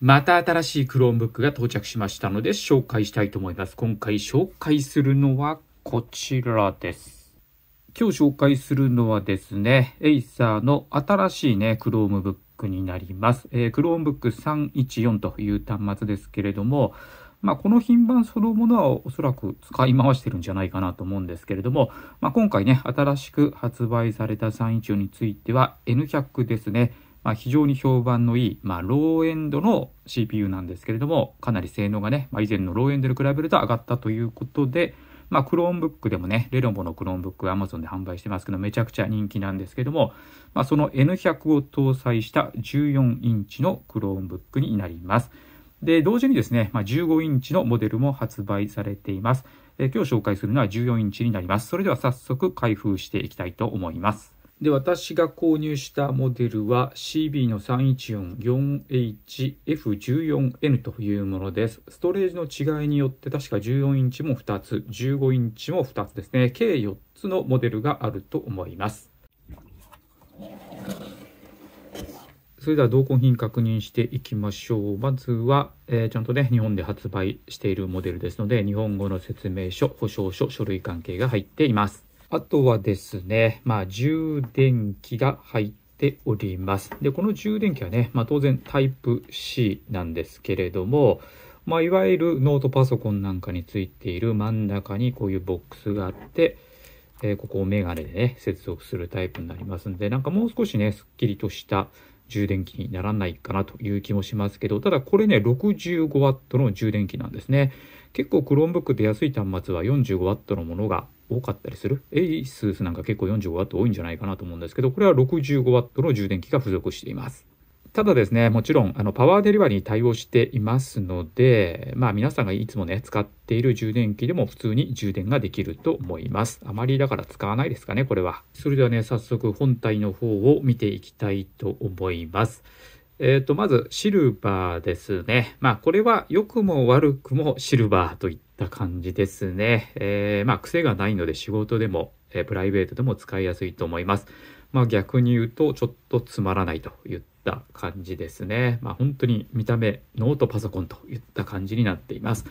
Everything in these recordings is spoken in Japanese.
また新しい Chromebook が到着しましたので紹介したいと思います。今回紹介するのはこちらです。今日紹介するのはですね、Acer の新しいね、Chromebook になります。えー、Chromebook 314という端末ですけれども、まあ、この品番そのものはおそらく使い回してるんじゃないかなと思うんですけれども、まあ、今回ね、新しく発売された314については N100 ですね。まあ、非常に評判のいい、まあ、ローエンドの CPU なんですけれども、かなり性能がね、まあ、以前のローエンドに比べると上がったということで、まあ、クローンブックでもね、レノボのクローンブック Amazon で販売してますけど、めちゃくちゃ人気なんですけども、まあ、その N100 を搭載した14インチのクローンブックになります。で、同時にですね、まあ、15インチのモデルも発売されています。え今日紹介するのは14インチになります。それでは早速開封していきたいと思います。で、私が購入したモデルは CB の 314-4HF14N というものです。ストレージの違いによって確か14インチも2つ、15インチも2つですね。計4つのモデルがあると思います。それでは同梱品確認していきましょう。まずは、えー、ちゃんとね、日本で発売しているモデルですので、日本語の説明書、保証書、書類関係が入っています。あとはですね、まあ、充電器が入っております。で、この充電器はね、まあ、当然タイプ C なんですけれども、まあ、いわゆるノートパソコンなんかについている真ん中にこういうボックスがあって、えー、ここをメガネでね、接続するタイプになりますんで、なんかもう少しね、すっきりとした充電器にならないかなという気もしますけど、ただこれね、65W の充電器なんですね。結構 Chromebook で安い端末は 45W のものが多かったりする？ASUS なんか結構 45W 多いんじゃないかなと思うんですけど、これは 65W の充電器が付属しています。ただですね、もちろん、あの、パワーデリバリーに対応していますので、まあ皆さんがいつもね、使っている充電器でも普通に充電ができると思います。あまりだから使わないですかね、これは。それではね、早速本体の方を見ていきたいと思います。えっ、ー、と、まずシルバーですね。まあこれは良くも悪くもシルバーといったた感じですね。えー、まあ癖がないので仕事でも、えー、プライベートでも使いやすいと思います。まあ逆に言うとちょっとつまらないといった感じですね。まあ本当に見た目ノートパソコンといった感じになっています。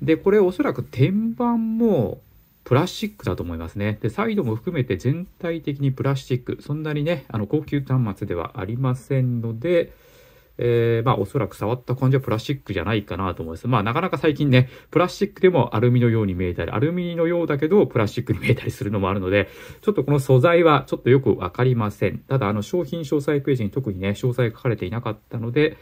で、これおそらく天板もプラスチックだと思いますね。で、サイドも含めて全体的にプラスチック。そんなにね、あの、高級端末ではありませんので、えー、まあ、おそらく触った感じはプラスチックじゃないかなと思います。まあ、なかなか最近ね、プラスチックでもアルミのように見えたり、アルミのようだけど、プラスチックに見えたりするのもあるので、ちょっとこの素材はちょっとよくわかりません。ただ、あの、商品詳細ページに特にね、詳細書かれていなかったので、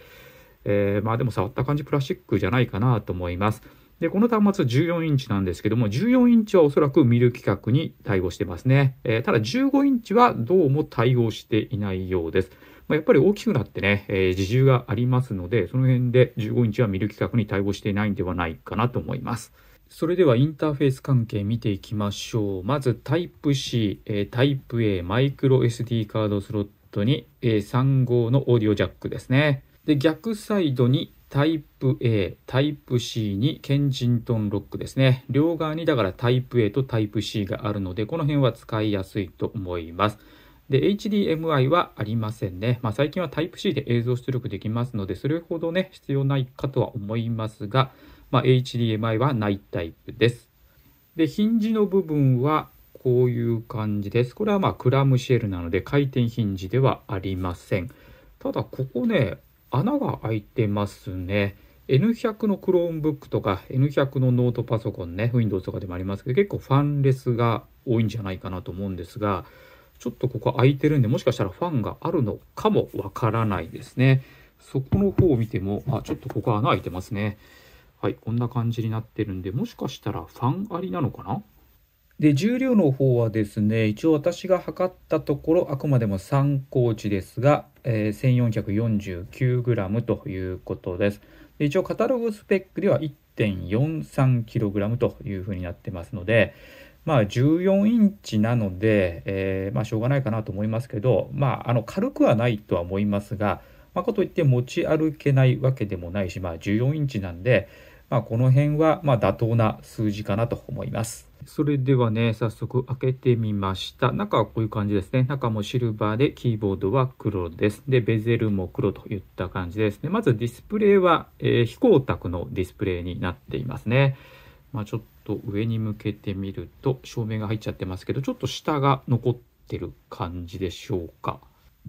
えー、まあ、でも触った感じプラスチックじゃないかなと思います。で、この端末14インチなんですけども、14インチはおそらく見る規格に対応してますね。えー、ただ15インチはどうも対応していないようです。まあ、やっぱり大きくなってね、えー、自重がありますので、その辺で15インチは見る規格に対応していないんではないかなと思います。それではインターフェース関係見ていきましょう。まずタイプ C、えー、タイプ A、マイクロ SD カードスロットに、えー、3号のオーディオジャックですね。で、逆サイドにタイプ A、タイプ C にケンジントンロックですね。両側にだからタイプ A とタイプ C があるので、この辺は使いやすいと思います。で、HDMI はありませんね。まあ、最近はタイプ C で映像出力できますので、それほどね、必要ないかとは思いますが、まあ、HDMI はないタイプです。で、ヒンジの部分はこういう感じです。これはまあクラムシェルなので回転ヒンジではありません。ただここね、穴が開いてますね。N100 の Chromebook とか N100 のノートパソコンね、Windows とかでもありますけど、結構ファンレスが多いんじゃないかなと思うんですが、ちょっとここ開いてるんで、もしかしたらファンがあるのかもわからないですね。そこの方を見ても、あ、ちょっとここ穴開いてますね。はい、こんな感じになってるんで、もしかしたらファンありなのかな？で、重量の方はですね、一応私が測ったところ、あくまでも参考値ですが、えー、1449g ということです。で一応カタログスペックでは 1.43kg というふうになってますので、まあ14インチなので、えー、まあしょうがないかなと思いますけど、まああの軽くはないとは思いますが、まあ、こといって持ち歩けないわけでもないし、まあ14インチなんで、まあ、この辺はま妥当な数字かなと思います。それではね、早速開けてみました。中はこういう感じですね。中もシルバーで、キーボードは黒です。で、ベゼルも黒といった感じですね。まずディスプレイは、えー、非光沢のディスプレイになっていますね。まあ、ちょっと上に向けてみると、照明が入っちゃってますけど、ちょっと下が残ってる感じでしょうか。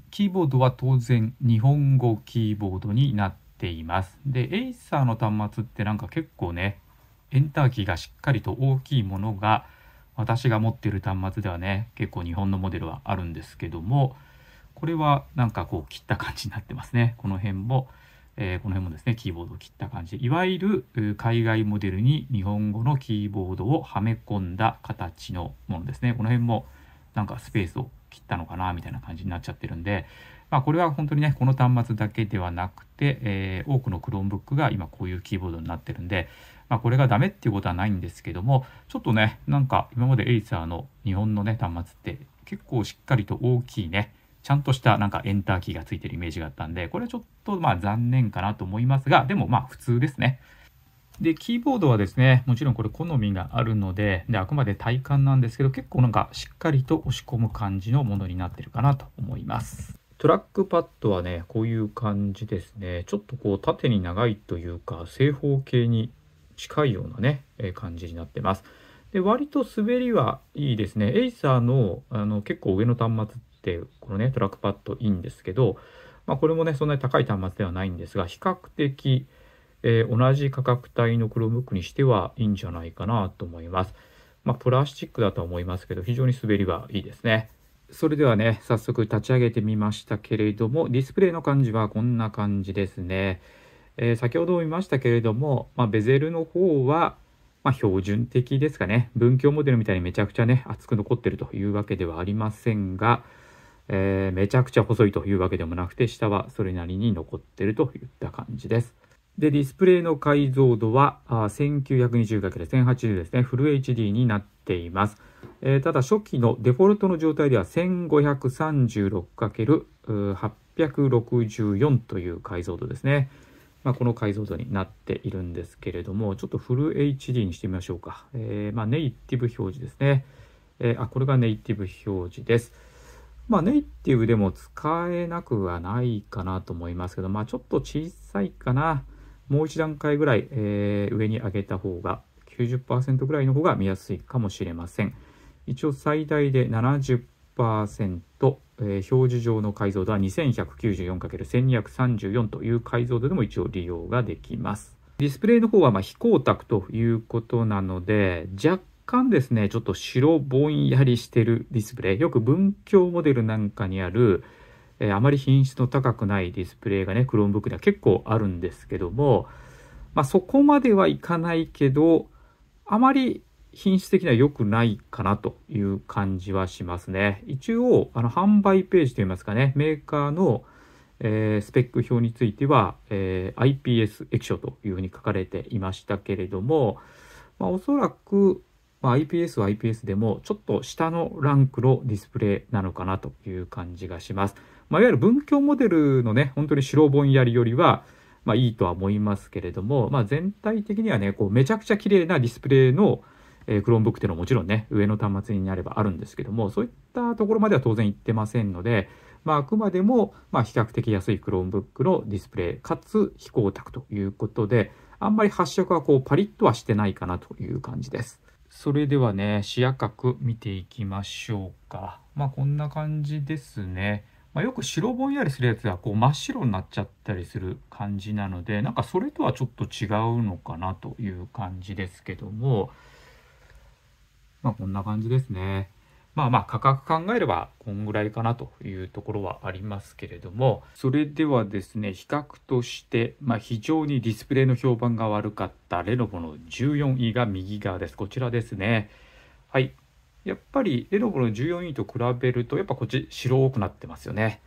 キーボードは当然日本語キーボードになってています。で、エイサーの端末ってなんか結構ね、エンターキーがしっかりと大きいものが私が持ってる端末ではね結構日本のモデルはあるんですけどもこれはなんかこう切った感じになってますねこの辺も、えー、この辺もですねキーボードを切った感じでいわゆる海外モデルに日本語のキーボードをはめ込んだ形のものですねこの辺もなんかスペースを切ったのかなみたいな感じになっちゃってるんでまあ、これは本当にねこの端末だけではなくて、えー、多くの Chromebook が今こういうキーボードになってるんで、まあ、これがダメっていうことはないんですけどもちょっとねなんか今までエイサーの日本のね端末って結構しっかりと大きいねちゃんとしたなんかエンターキーがついてるイメージがあったんでこれちょっとまあ残念かなと思いますがでもまあ普通ですね。で、キーボードはですね、もちろんこれ好みがあるので、で、あくまで体感なんですけど、結構なんかしっかりと押し込む感じのものになってるかなと思います。トラックパッドはね、こういう感じですね。ちょっとこう縦に長いというか、正方形に近いようなね、えー、感じになってます。で、割と滑りはいいですね。 Acer のあの結構上の端末って、このね、トラックパッドいいんですけど、まあ、これもね、そんなに高い端末ではないんですが、比較的、えー、同じ価格帯の Chromebook にしてはいいんじゃないかなと思います。まあ、プラスチックだと思いますけど、非常に滑りはいいですね。それではね、早速立ち上げてみましたけれども、ディスプレイの感じはこんな感じですね。えー、先ほども言いましたけれども、まあ、ベゼルの方は、まあ、標準的ですかね。文教モデルみたいにめちゃくちゃね、厚く残ってるというわけではありませんが、えー、めちゃくちゃ細いというわけでもなくて、下はそれなりに残ってるといった感じです。で、ディスプレイの解像度は 1920×1080 ですね。フル HD になっています。えー、ただ初期のデフォルトの状態では 1536×864 という解像度ですね。まあ、この解像度になっているんですけれども、ちょっとフル HD にしてみましょうか。えー、まあ、ネイティブ表示ですね。えー、あ、これがネイティブ表示です。まあ、ネイティブでも使えなくはないかなと思いますけど、まあ、ちょっと小さいかな。もう一段階ぐらい、えー、上に上げた方が、90%ぐらいの方が見やすいかもしれません。一応最大で70%、えー、表示上の解像度は 2194×1234 という解像度でも一応利用ができます。ディスプレイの方はま非光沢ということなので、若干ですね、ちょっと白ぼんやりしてるディスプレイ、よく文教モデルなんかにある、えー、あまり品質の高くないディスプレイがね、Chromebook には結構あるんですけども、まあ、そこまではいかないけど、あまり品質的には良くないかなという感じはしますね。一応、あの、販売ページといいますかね、メーカーの、えー、スペック表については、えー、IPS 液晶というふうに書かれていましたけれども、まあ、おそらく、まあ、IPS は IPS でも、ちょっと下のランクのディスプレイなのかなという感じがします。まあ、いわゆる文教モデルのね、本当に白ぼんやりよりは、まあいいとは思いますけれども、まあ全体的にはね、こうめちゃくちゃ綺麗なディスプレイの、えー、 Chromebook っていうのはもちろんね、上の端末になればあるんですけども、そういったところまでは当然行ってませんので、まあ、あくまでも、まあ、比較的安い Chromebook のディスプレイ、かつ非光沢ということで、あんまり発色はこうパリッとはしてないかなという感じです。それではね、視野角見ていきましょうか。まあ、こんな感じですね。まあ、よく白ぼんやりするやつはこう真っ白になっちゃったりする感じなので、なんかそれとはちょっと違うのかなという感じですけども、まあこんな感じですね。まあまあ価格考えればこんぐらいかなというところはありますけれども、それではですね、比較として、まあ非常にディスプレイの評判が悪かったレノボの 14E が右側です。こちらですね。はい。やっぱりレノボの 14E と比べると、やっぱこっち白くなってますよね。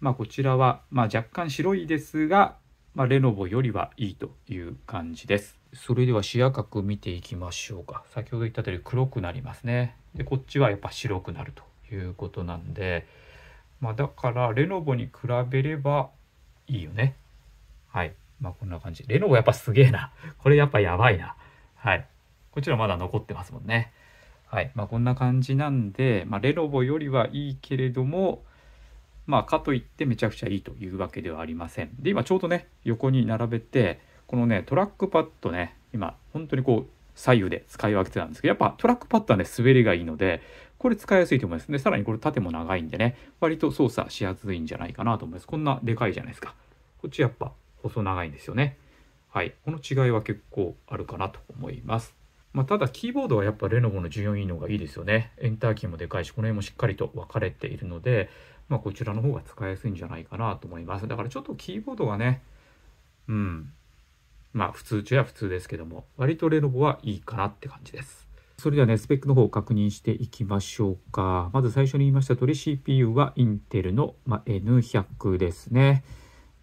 まあこちらは、まあ若干白いですが、まあ、レノボよりはいいという感じです。それでは視野角見ていきましょうか。先ほど言った通り黒くなりますね。で、こっちはやっぱ白くなるということなんで、まあだからレノボに比べればいいよね。はい。まあこんな感じ。レノボやっぱすげえな。これやっぱやばいな。はい。こちらまだ残ってますもんね。はい。まあこんな感じなんで、まあレノボよりはいいけれども、まあかといってめちゃくちゃいいというわけではありません。で、今ちょうどね、横に並べて、このね、トラックパッドね、今本当にこう左右で使い分けてたんですけど、やっぱトラックパッドはね、滑りがいいので、これ使いやすいと思います。で、さらにこれ縦も長いんでね、割と操作しやすいんじゃないかなと思います。こんなでかいじゃないですか。こっちやっぱ細長いんですよね。はい。この違いは結構あるかなと思います。まあ、ただキーボードはやっぱレノボの14いいのがいいですよね。エンターキーもでかいし、この辺もしっかりと分かれているので、まあ、こちらの方が使いやすいんじゃないかなと思います。だからちょっとキーボードがね、うん、まあ普通中は普通ですけども、割とレノボはいいかなって感じです。それではね、スペックの方を確認していきましょうか。まず最初に言いました通り CPU はインテルの、ま N100 ですね。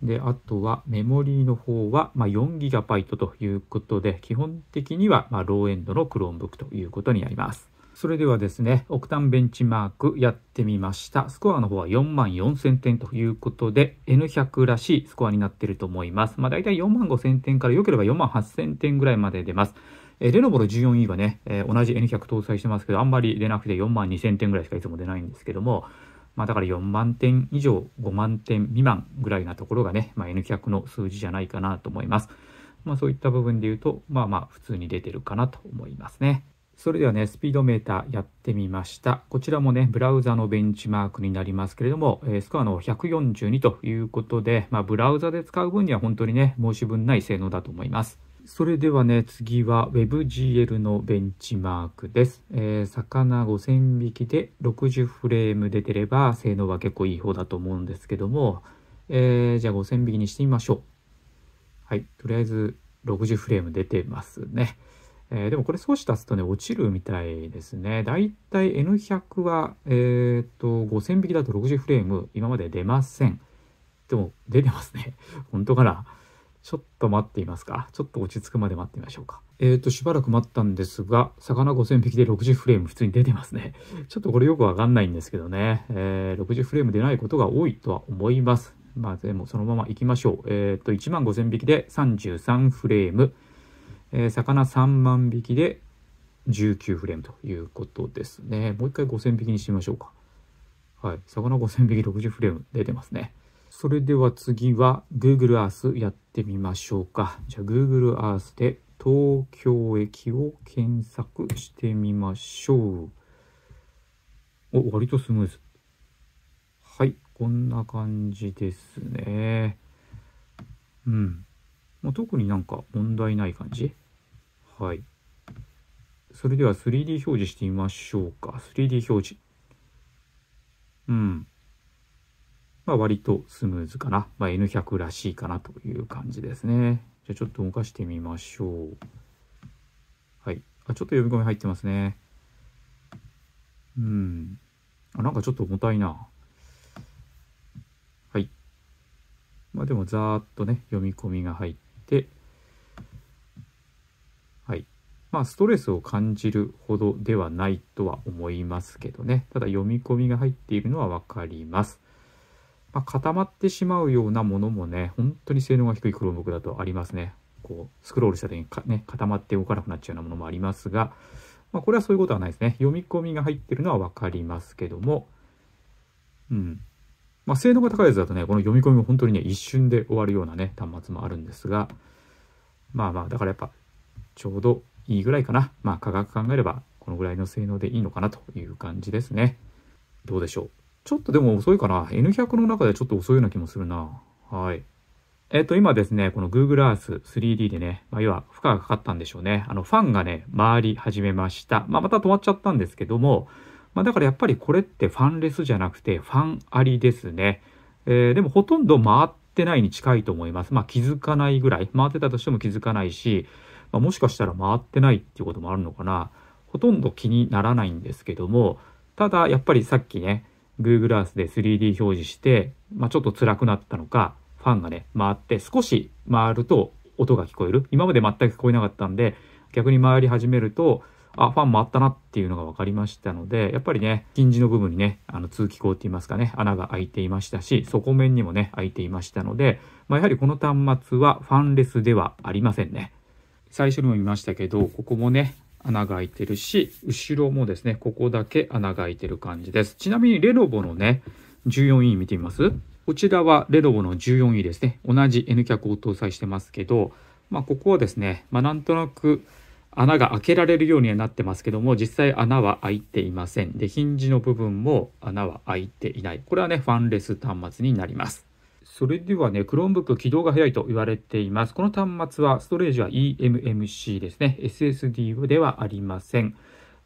で、あとはメモリーの方は、ま 4GB ということで、基本的には、まローエンドの Chromebook ということになります。それではですね、オクタンベンチマークやってみました。スコアの方は4万4000点ということで、N100 らしいスコアになっていると思います。まあ大体4万5000点から良ければ4万8000点ぐらいまで出ます。えレノボの 14E はね、えー、同じ N100 搭載してますけど、あんまり出なくて4万2000点ぐらいしかいつも出ないんですけども、まあだから4万点以上5万点未満ぐらいなところがね、まあ、N100 の数字じゃないかなと思います。まあそういった部分で言うと、まあまあ普通に出てるかなと思いますね。それではね、スピードメーターやってみました。こちらもね、ブラウザのベンチマークになりますけれども、えスコアの142ということで、まあ、ブラウザで使う分には本当にね、申し分ない性能だと思います。それではね、次は WebGL のベンチマークです。えー、魚5000匹で60フレーム出てれば、性能は結構いい方だと思うんですけども、えー、じゃあ5000匹にしてみましょう。はい、とりあえず60フレーム出てますね。えー、でもこれ少し足すとね、落ちるみたいですね。だいたい N100 は、えー、っと、5000匹だと60フレーム、今まで出ません。でも、出てますね。本当かな？ちょっと待っていますか？ちょっと落ち着くまで待ってみましょうか。えっ、と、しばらく待ったんですが、魚5000匹で60フレーム普通に出てますね。ちょっとこれよくわかんないんですけどね。えー、60フレーム出ないことが多いとは思います。まあ、でもそのまま行きましょう。えっ、と、1万5000匹で33フレーム。えー、魚3万匹で19フレームということですね。もう一回5000匹にしてみましょうか。はい。魚5000匹60フレーム出てますね。それでは次は Google Earth やってみましょうか。じゃあ Google Earth で東京駅を検索してみましょう。お、割とスムーズ。はい。こんな感じですね。うん。もう特になんか問題ない感じ？はい。それでは 3D 表示してみましょうか。3D 表示。うん。まあ割とスムーズかな。まあ N100 らしいかなという感じですね。じゃあちょっと動かしてみましょう。はい。あ、ちょっと読み込み入ってますね。うん。あ、なんかちょっと重たいな。はい。まあでもざーっとね、読み込みが入って、はいまあ、ストレスを感じるほどではないとは思いますけどね。ただ読み込みが入っているのはわかります。まあ、固まってしまうようなものもね、本当に性能が低い Chromebook だとありますね。こう、スクロールした時にね、固まって動かなくなっちゃうようなものもありますが、まあ、これはそういうことはないですね。読み込みが入ってるのはわかりますけども、うん。まあ、性能が高いやつだとね、この読み込みも本当にね、一瞬で終わるようなね、端末もあるんですが、まあまあ、だからやっぱ、ちょうどいいぐらいかな。まあ価格考えればこのぐらいの性能でいいのかなという感じですね。どうでしょう？ちょっとでも遅いかな。N100 の中でちょっと遅いような気もするな。はい。えっ、と、今ですね、この Google Earth 3D でね、まあ、要は負荷がかかったんでしょうね。あの、ファンがね、回り始めました。まあ、また止まっちゃったんですけども、まあ、だからやっぱりこれってファンレスじゃなくて、ファンありですね。えー、でもほとんど回ってないに近いと思います。まあ、気づかないぐらい。回ってたとしても気づかないし、まあ、もしかしたら回ってないっていうこともあるのかな。ほとんど気にならないんですけども、ただやっぱりさっきね、Google Earth で 3D 表示して、まあ、ちょっと辛くなったのか、ファンがね、回って少し回ると音が聞こえる。今まで全く聞こえなかったんで、逆に回り始めると、あ、ファンもあったなっていうのが分かりましたので、やっぱりね、ヒンジの部分にね、あの通気口って言いますかね、穴が開いていましたし、底面にもね、開いていましたので、まあ、やはりこの端末はファンレスではありませんね。最初にも見ましたけど、ここもね、穴が開いてるし、後ろもですね、ここだけ穴が開いてる感じです。ちなみにレノボのね、14E 見てみます？こちらはレノボの 14E ですね。同じ N 脚を搭載してますけど、まあ、ここはですね、まあ、なんとなく穴が開けられるようにはなってますけども、実際穴は開いていません。で、ヒンジの部分も穴は開いていない。これはね、ファンレス端末になります。それではね、Chromebook 起動が早いと言われています。この端末は、ストレージは eMMC ですね。SSD ではありません。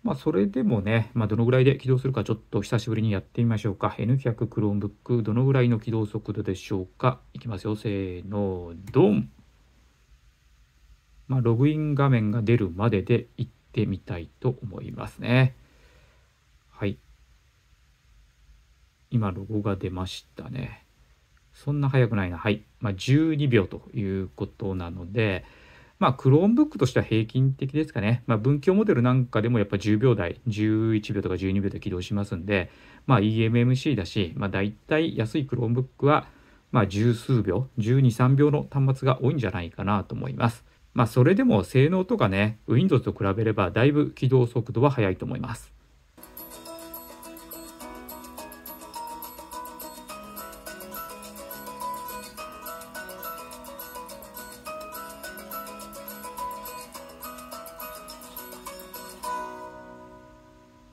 まあ、それでもね、まあ、どのぐらいで起動するかちょっと久しぶりにやってみましょうか。N100 Chromebook、どのぐらいの起動速度でしょうか。いきますよ。せーの、ドンまあ、ログイン画面が出るまでで行ってみたいと思いますね。はい。今、ロゴが出ましたね。そんな早くないな。はい。まあ、12秒ということなので、まあ、 Chromebook としては平均的ですかね。まあ、文教モデルなんかでもやっぱ10秒台、11秒とか12秒で起動しますんで、まあ、eMMC だし、まあ、大体安い Chromebook は、まあ、十数秒、12、3秒の端末が多いんじゃないかなと思います。まあ、それでも性能とかね、Windows と比べればだいぶ起動速度は速いと思います。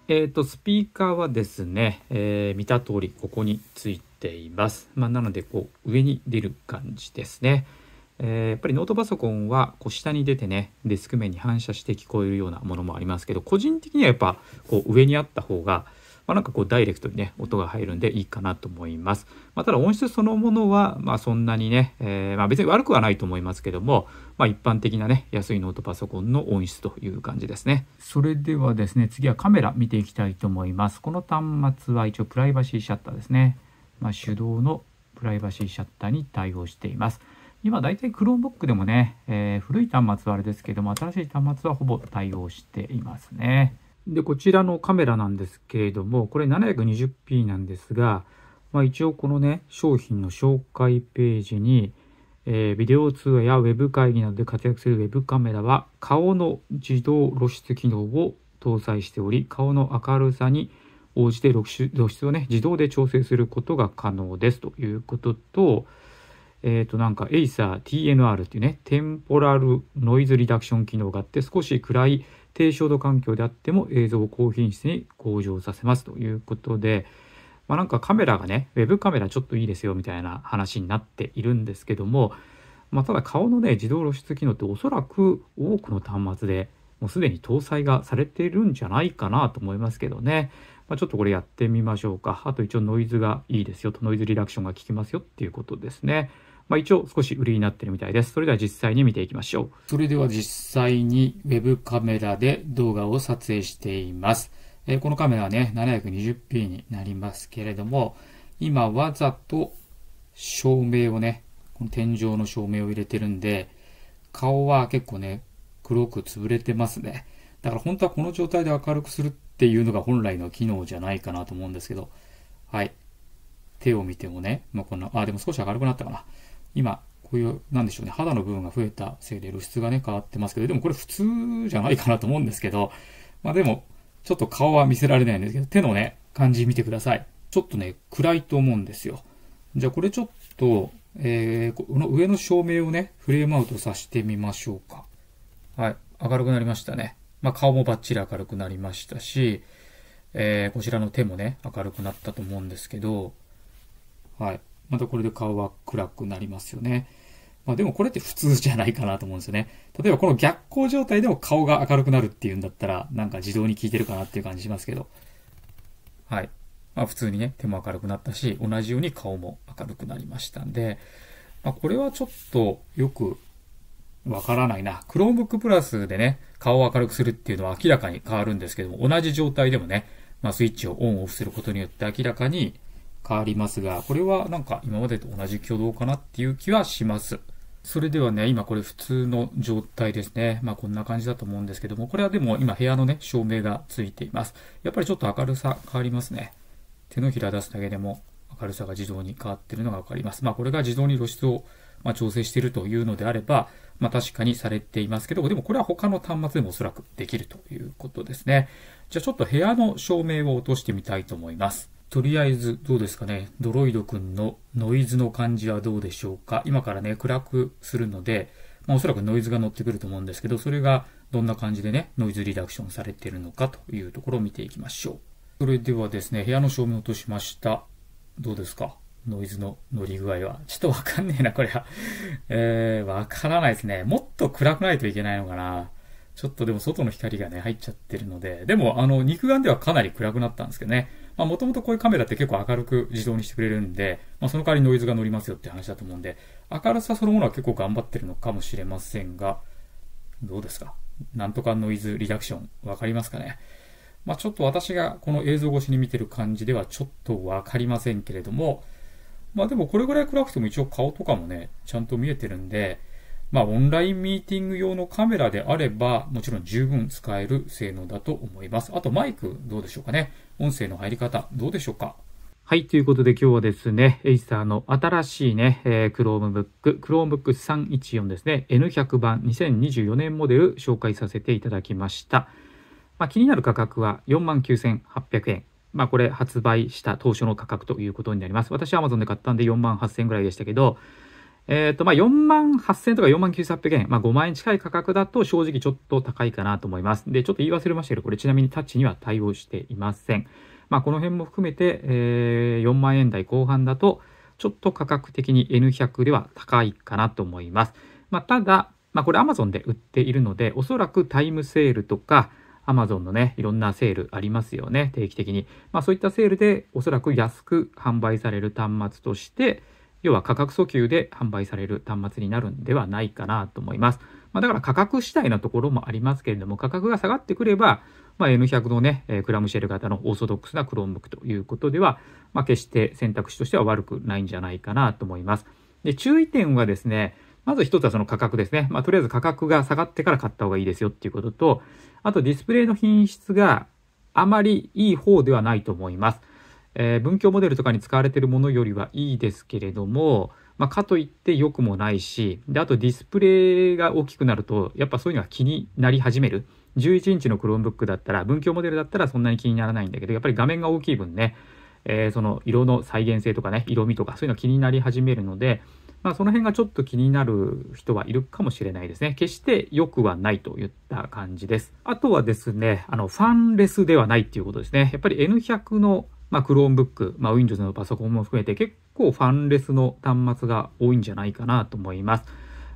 えっ、ー、と、スピーカーはですね、えー、見た通りここについています。まあ、なので、こう、上に出る感じですね。えー、やっぱりノートパソコンはこう下に出てねデスク面に反射して聞こえるようなものもありますけど個人的にはやっぱこう上にあった方が、まあ、なんかこうダイレクトにね音が入るんでいいかなと思います、まあ、ただ音質そのものはまあそんなにね、えー、まあ別に悪くはないと思いますけども、まあ、一般的なね安いノートパソコンの音質という感じですね。それではですね次はカメラ見ていきたいと思います。この端末は一応プライバシーシャッターですね、まあ、手動のプライバシーシャッターに対応しています。今大体 Chromebook でもね、えー、古い端末はあれですけども、新しい端末はほぼ対応していますね。で、こちらのカメラなんですけれども、これ 720p なんですが、まあ、一応このね、商品の紹介ページに、えー、ビデオ通話や Web 会議などで活躍する Web カメラは顔の自動露出機能を搭載しており、顔の明るさに応じて露出をね、自動で調整することが可能ですということと、えっ、ー、となんか Acer TNR っていうね、テンポラルノイズリダクション機能があって、少し暗い低照度環境であっても映像を高品質に向上させますということで、まあ、なんかカメラがね、ウェブカメラちょっといいですよみたいな話になっているんですけども、まあ、ただ顔のね、自動露出機能っておそらく多くの端末でもうすでに搭載がされているんじゃないかなと思いますけどね。まあ、ちょっとこれやってみましょうか。あと一応ノイズがいいですよと、ノイズリダクションが効きますよっていうことですね。まあ、一応少し売りになってるみたいです。それでは実際に見ていきましょう。それでは実際に Web カメラで動画を撮影しています。えー、このカメラはね、720p になりますけれども、今わざと照明をね、この天井の照明を入れてるんで、顔は結構ね、黒く潰れてますね。だから本当はこの状態で明るくするっていうのが本来の機能じゃないかなと思うんですけど、はい。手を見てもね、まあ、こんな、あ、でも少し明るくなったかな。今、こういう、なんでしょうね、肌の部分が増えたせいで露出がね、変わってますけど、でもこれ普通じゃないかなと思うんですけど、まあでも、ちょっと顔は見せられないんですけど、手のね、感じ見てください。ちょっとね、暗いと思うんですよ。じゃあこれちょっと、えー、この上の照明をね、フレームアウトさせてみましょうか。はい、明るくなりましたね。まあ顔もバッチリ明るくなりましたし、えー、こちらの手もね、明るくなったと思うんですけど、はい。またこれで顔は暗くなりますよね。まあでもこれって普通じゃないかなと思うんですよね。例えばこの逆光状態でも顔が明るくなるっていうんだったら、なんか自動に効いてるかなっていう感じしますけど。はい。まあ普通にね、手も明るくなったし、同じように顔も明るくなりましたんで、まあこれはちょっとよくわからないな。Chromebook Plus でね、顔を明るくするっていうのは明らかに変わるんですけども、同じ状態でもね、まあスイッチをオンオフすることによって明らかに変わりますが、これはなんか今までと同じ挙動かなっていう気はします。それではね、今これ普通の状態ですね。まあこんな感じだと思うんですけども、これはでも今部屋のね、照明がついています。やっぱりちょっと明るさ変わりますね。手のひら出すだけでも明るさが自動に変わってるのがわかります。まあこれが自動に露出をま調整しているというのであれば、まあ確かにされていますけど、でもこれは他の端末でもおそらくできるということですね。じゃあちょっと部屋の照明を落としてみたいと思います。とりあえずどうですかね、ドロイドくんのノイズの感じはどうでしょうか？今からね、暗くするので、まあ、おそらくノイズが乗ってくると思うんですけど、それがどんな感じでね、ノイズリダクションされているのかというところを見ていきましょう。それではですね、部屋の照明を落としました。どうですか？ノイズの乗り具合は。ちょっとわかんねえな、これは。えー、わからないですね。もっと暗くないといけないのかな。ちょっとでも外の光がね、入っちゃってるので、でもあの、肉眼ではかなり暗くなったんですけどね。まあもともとこういうカメラって結構明るく自動にしてくれるんで、まあその代わりノイズが乗りますよって話だと思うんで、明るさそのものは結構頑張ってるのかもしれませんが、どうですか？なんとかノイズリダクション、わかりますかね？まあちょっと私がこの映像越しに見てる感じではちょっとわかりませんけれども、まあでもこれぐらい暗くても一応顔とかもね、ちゃんと見えてるんで、まあ、オンラインミーティング用のカメラであれば、もちろん十分使える性能だと思います。あと、マイクどうでしょうかね。音声の入り方どうでしょうか。はい。ということで今日はですね、エイサーの新しいね、えー、Chromebook、Chromebook 314ですね、N100 版2024年モデル紹介させていただきました。まあ、気になる価格は49,800円。まあ、これ発売した当初の価格ということになります。私は Amazon で買ったんで4万8000円ぐらいでしたけど、えっ、ー、と、まあ、4万8000とか4万9800円、まあ、5万円近い価格だと正直ちょっと高いかなと思います。で、ちょっと言い忘れましたけど、これちなみにタッチには対応していません。まあ、この辺も含めて、えー、4万円台後半だと、ちょっと価格的に N100 では高いかなと思います。まあ、ただ、まあ、これ Amazon で売っているので、おそらくタイムセールとか、Amazon のね、いろんなセールありますよね、定期的に。まあそういったセールでおそらく安く販売される端末として、要は価格訴求で販売される端末になるんではないかなと思います。まあ、だから価格次第なところもありますけれども、価格が下がってくれば、まあ、N100 のね、クラムシェル型のオーソドックスな Chromebook ということでは、まあ、決して選択肢としては悪くないんじゃないかなと思います。で、注意点はですね、まず一つはその価格ですね。まあ、とりあえず価格が下がってから買った方がいいですよっていうことと、あとディスプレイの品質があまりいい方ではないと思います。えー、文教モデルとかに使われてるものよりはいいですけれども、まあ、かといって良くもないし、で、あとディスプレイが大きくなると、やっぱそういうのが気になり始める。11インチの Chromebook だったら、文教モデルだったらそんなに気にならないんだけど、やっぱり画面が大きい分ね、えー、その色の再現性とかね、色味とかそういうの気になり始めるので、まあ、その辺がちょっと気になる人はいるかもしれないですね。決して良くはないといった感じです。あとはですね、あの、ファンレスではないっていうことですね。やっぱり N100 のまあ、Chromebook、まあ、Windows のパソコンも含めて結構ファンレスの端末が多いんじゃないかなと思います。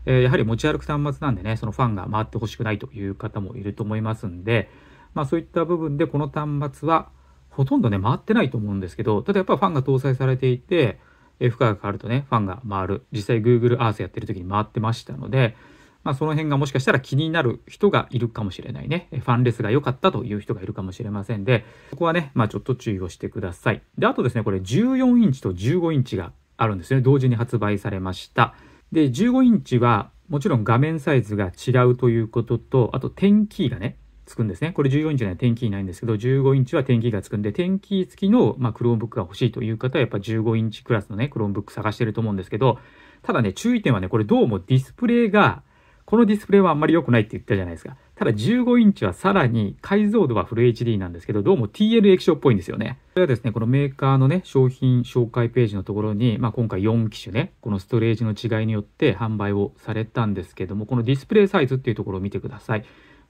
えー、やはり持ち歩く端末なんでね、そのファンが回ってほしくないという方もいると思いますんで、まあ、そういった部分でこの端末はほとんどね、回ってないと思うんですけど、ただやっぱファンが搭載されていて、え負荷がかかるとね、ファンが回る。実際 Google Earth やってる時に回ってましたので、まあ、その辺がもしかしたら気になる人がいるかもしれないね。ファンレスが良かったという人がいるかもしれませんで、ここはね、まあ、ちょっと注意をしてください。で、あとですね、これ14インチと15インチがあるんですね。同時に発売されました。で、15インチはもちろん画面サイズが違うということと、あとテンキーがね、つくんですね。これ14インチにはテンキーないんですけど、15インチはテンキーがつくんで、テンキー付きの、まあ、クロームブックが欲しいという方は、やっぱ15インチクラスのね、クロームブック探してると思うんですけど、ただね、注意点はね、これどうもディスプレイがこのディスプレイはあんまり良くないって言ったじゃないですか。ただ15インチはさらに解像度はフル HD なんですけど、どうも TL 液晶っぽいんですよね。これはですね、このメーカーのね、商品紹介ページのところに、まあ今回4機種ね、このストレージの違いによって販売をされたんですけども、このディスプレイサイズっていうところを見てください。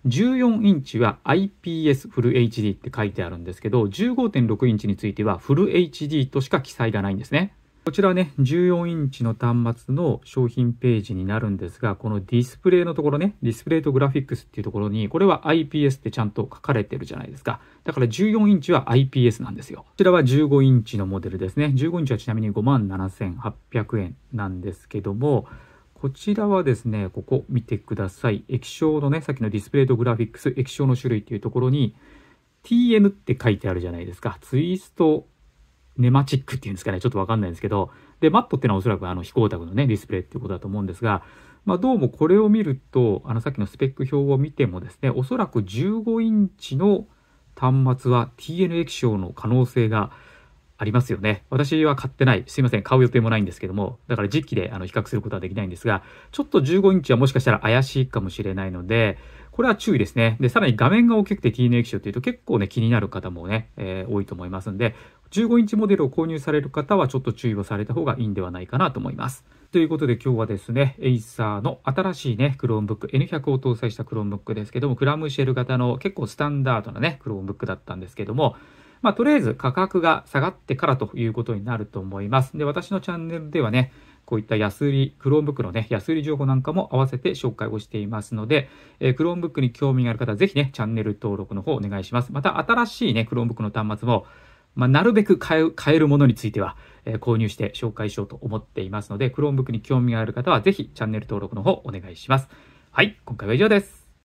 14インチは IPS フル HD って書いてあるんですけど、15.6インチについてはフル HD としか記載がないんですね。こちらね、14インチの端末の商品ページになるんですが、このディスプレイのところね、ディスプレイとグラフィックスっていうところに、これは IPS ってちゃんと書かれてるじゃないですか。だから14インチは IPS なんですよ。こちらは15インチのモデルですね。15インチはちなみに57,800円なんですけども、こちらはですね、ここ見てください。液晶のね、さっきのディスプレイとグラフィックス、液晶の種類っていうところに、TN って書いてあるじゃないですか。ツイストネマチックっていうんですかね、ちょっとわかんないんですけど、で、マットっていうのはおそらくあの非光沢のね、ディスプレイっていうことだと思うんですが、まあ、どうもこれを見ると、あのさっきのスペック表を見てもですね、おそらく15インチの端末は TN 液晶の可能性がありますよね。私は買ってない。すいません。買う予定もないんですけども。だから実機であの比較することはできないんですが、ちょっと15インチはもしかしたら怪しいかもしれないので、これは注意ですね。で、さらに画面が大きくて TN 液晶っていうと結構ね、気になる方もね、えー、多いと思いますんで、15インチモデルを購入される方はちょっと注意をされた方がいいんではないかなと思います。ということで今日はですね、エイサーの新しいね、クロームブック、N100 を搭載したクロームブックですけども、クラムシェル型の結構スタンダードなね、クロームブックだったんですけども、まあ、とりあえず価格が下がってからということになると思います。で、私のチャンネルではね、こういった安売り、クロームブックのね、安売り情報なんかも合わせて紹介をしていますので、えー、クロームブックに興味がある方はぜひね、チャンネル登録の方お願いします。また新しいね、クロームブックの端末も、まあ、なるべく買え買えるものについては、えー、購入して紹介しようと思っていますので、Chromebook に興味がある方はぜひチャンネル登録の方お願いします。はい、今回は以上です。